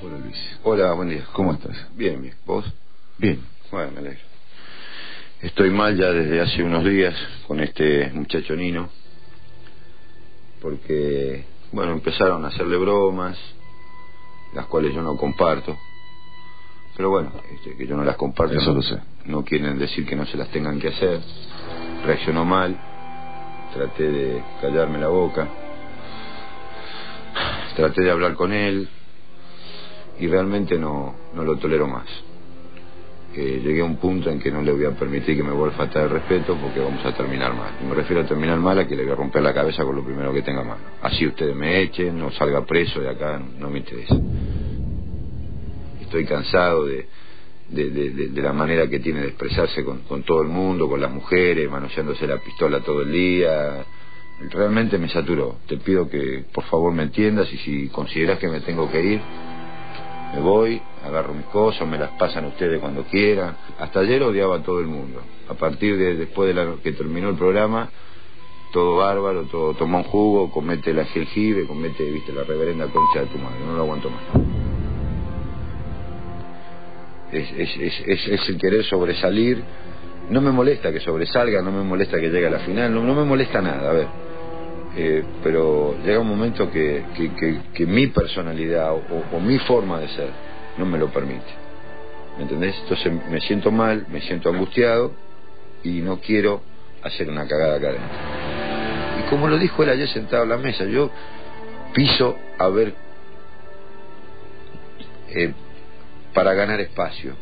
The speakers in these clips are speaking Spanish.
Hola Luis. Hola, buen día. ¿Cómo estás? Bien, bien. ¿Vos? Bien. Bueno, me alegro. Estoy mal ya desde hace unos días con este muchacho Nino, porque, bueno, empezaron a hacerle bromas, las cuales yo no comparto. Pero bueno, este, que yo no las comparto. Eso no, lo sé. No quieren decir que no se las tengan que hacer. Reaccionó mal, traté de callarme la boca, traté de hablar con él y realmente no, no lo tolero más. Eh, llegué a un punto en que no le voy a permitir que me vuelva a faltar el respeto porque vamos a terminar mal. Y me refiero a terminar mal a que le voy a romper la cabeza con lo primero que tenga mano. Así ustedes me echen, no salga preso de acá, no me interesa. Estoy cansado de, de, la manera que tiene de expresarse con todo el mundo, con las mujeres, manoseándose la pistola todo el día. Realmente me saturó. Te pido que por favor me entiendas y si consideras que me tengo que ir, me voy, agarro mis cosas, me las pasan ustedes cuando quieran. Hasta ayer odiaba a todo el mundo. A partir de después de la, que terminó el programa, todo bárbaro, todo toma un jugo, comete la jengibre, comete, viste, la reverenda concha de tu madre. No lo aguanto más. Es, es, es, es, el querer sobresalir. No me molesta que sobresalga, no me molesta que llegue a la final, no me molesta nada, a ver. Eh, pero llega un momento que, que, que- mi personalidad o, mi forma de ser no me lo permite. ¿Me entendés? Entonces me siento mal, me siento angustiado y no quiero hacer una cagada acá adentro. Y como lo dijo él ayer sentado en la mesa, yo piso a ver eh, para ganar espacio.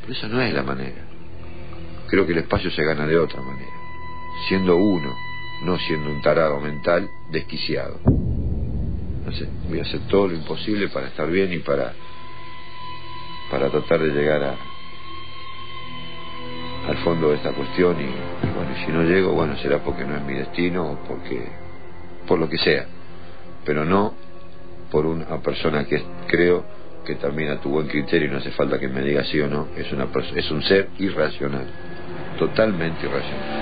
Pero esa no es la manera. Creo que el espacio se gana de otra manera. Siendo uno, no siendo un tarado mental desquiciado. Sé, voy a hacer todo lo imposible para estar bien y para para tratar de llegar a al fondo de esta cuestión y, bueno, si no llego, bueno, será porque no es mi destino o porque por lo que sea, pero no por una persona que creo que también a tu buen criterio, no hace falta que me diga sí o no, es una es un ser irracional, totalmente irracional.